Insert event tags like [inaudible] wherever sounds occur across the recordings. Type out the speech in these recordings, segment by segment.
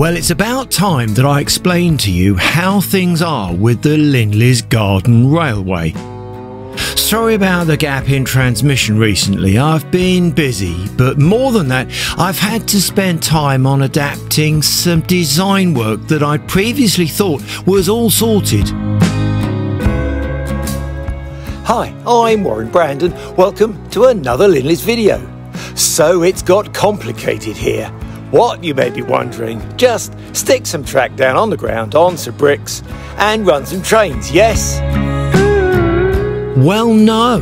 Well, it's about time that I explain to you how things are with the Linleys Garden Railway. Sorry about the gap in transmission recently. I've been busy, but more than that, I've had to spend time on adapting some design work that I previously thought was all sorted. Hi, I'm Warren Brandon. Welcome to another Linleys video. So it's got complicated here. What, you may be wondering? Just stick some track down on the ground on some bricks and run some trains, yes? Well, no,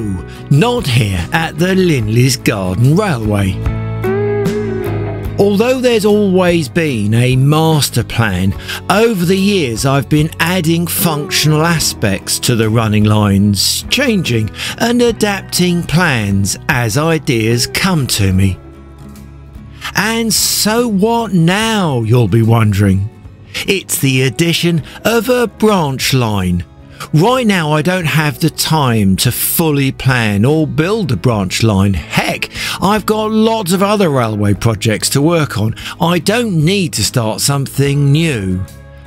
not here at the Linleys Garden Railway. Although there's always been a master plan, over the years I've been adding functional aspects to the running lines, changing and adapting plans as ideas come to me. And so what now, you'll be wondering? It's the addition of a branch line Right now, I don't have the time to fully plan or build a branch line. Heck, I've got lots of other railway projects to work on. I don't need to start something new.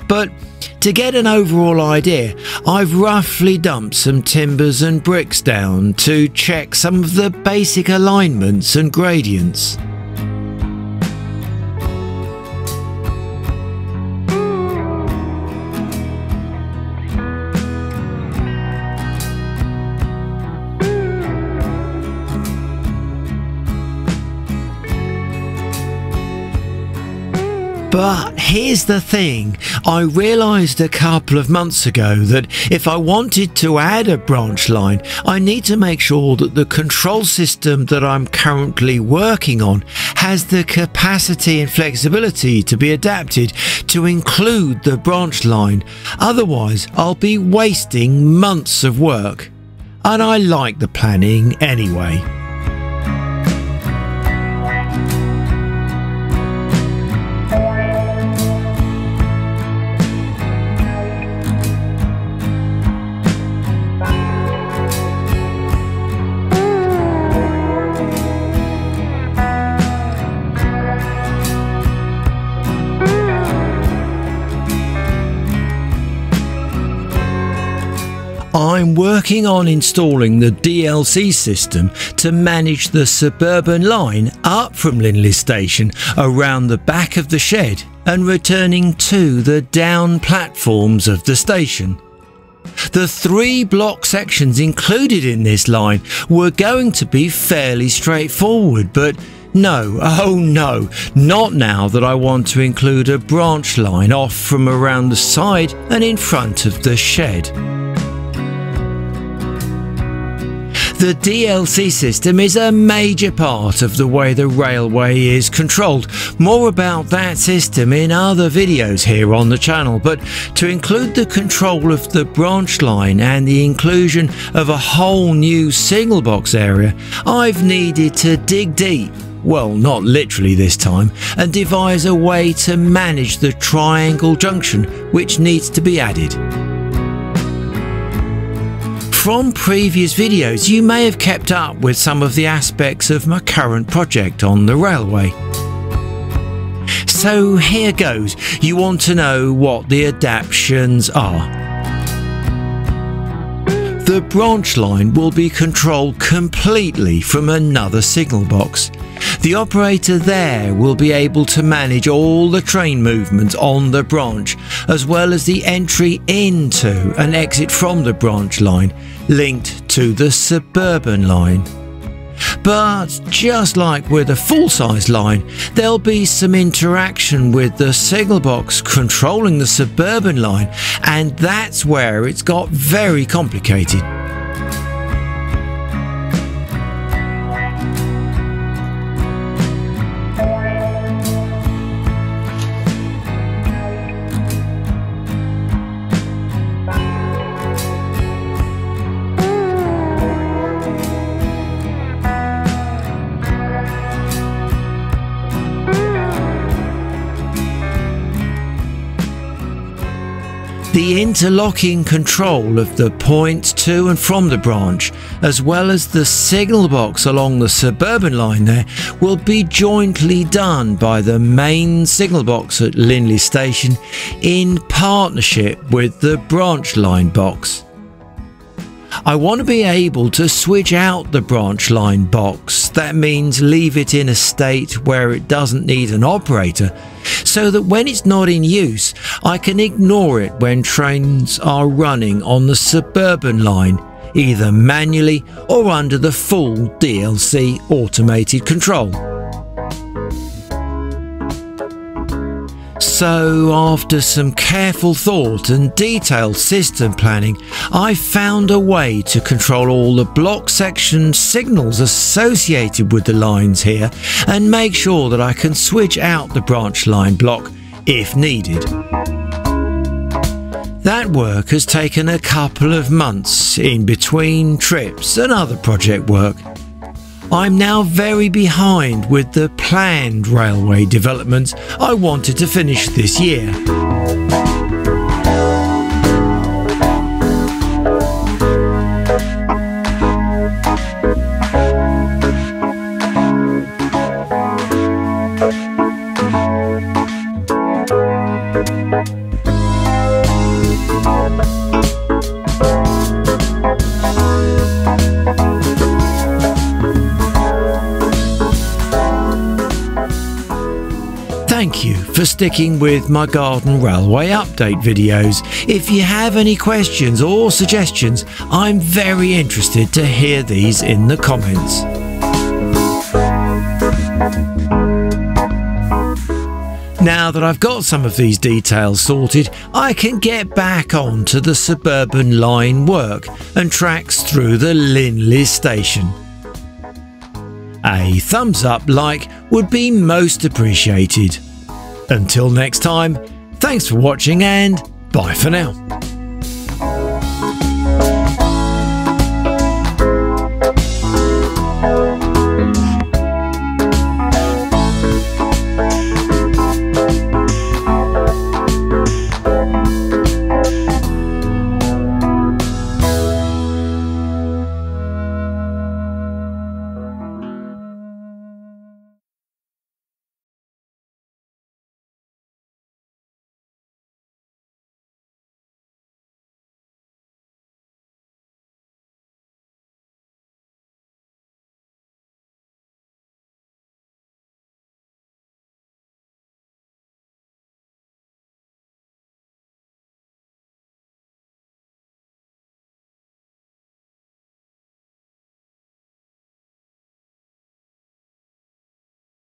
But to get an overall idea, I've roughly dumped some timbers and bricks down to check some of the basic alignments and gradients. But here's the thing I realised a couple of months ago that if I wanted to add a branch line, I need to make sure that the control system that I'm currently working on has the capacity and flexibility to be adapted to include the branch line. Otherwise, I'll be wasting months of work. And I like the planning anyway. I'm working on installing the DLC system to manage the suburban line up from Linley Station around the back of the shed and returning to the down platforms of the station. The three block sections included in this line were going to be fairly straightforward, but no, [laughs] oh no, not now that I want to include a branch line off from around the side and in front of the shed. The DLC system is a major part of the way the railway is controlled. More about that system in other videos here on the channel, but to include the control of the branch line and the inclusion of a whole new signal box area, I've needed to dig deep well, not literally this time, and devise a way to manage the triangle junction which needs to be added. From previous videos, you may have kept up with some of the aspects of my current project on the railway. So here goes, you want to know what the adaptations are. The branch line will be controlled completely from another signal box. The operator there will be able to manage all the train movements on the branch, as well as the entry into and exit from the branch line, linked to the suburban line. But just like with a full size line, there'll be some interaction with the signal box controlling the suburban line, and that's where it's got very complicated. The interlocking control of the points to and from the branch, as well as the signal box along the suburban line there, will be jointly done by the main signal box at Linley Station in partnership with the branch line box. I want to be able to switch out the branch line box. That means leave it in a state where it doesn't need an operator so that when it's not in use, I can ignore it when trains are running on the suburban line, either manually or under the full DLC automated control. So, after some careful thought and detailed system planning, I found a way to control all the block section signals associated with the lines here and make sure that I can switch out the branch line block if needed. That work has taken a couple of months in between trips and other project work. I'm now very behind with the planned railway developments I wanted to finish this year. Thank you for sticking with my Garden Railway update videos. If you have any questions or suggestions, I'm very interested to hear these in the comments. Now that I've got some of these details sorted, I can get back on to the suburban line work and tracks through the Linley station. A thumbs up like would be most appreciated. Until next time, thanks for watching and bye for now.